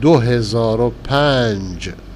2005